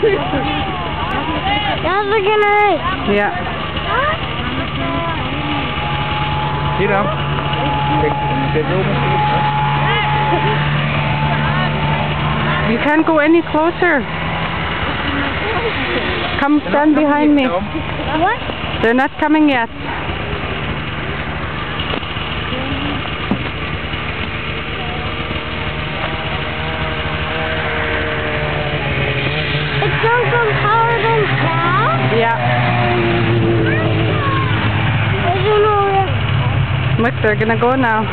That's. Yeah. Dan. Kijk, dit wil You can't go any closer. Come stand behind me. What? They're not coming yet. Look, they're gonna go now.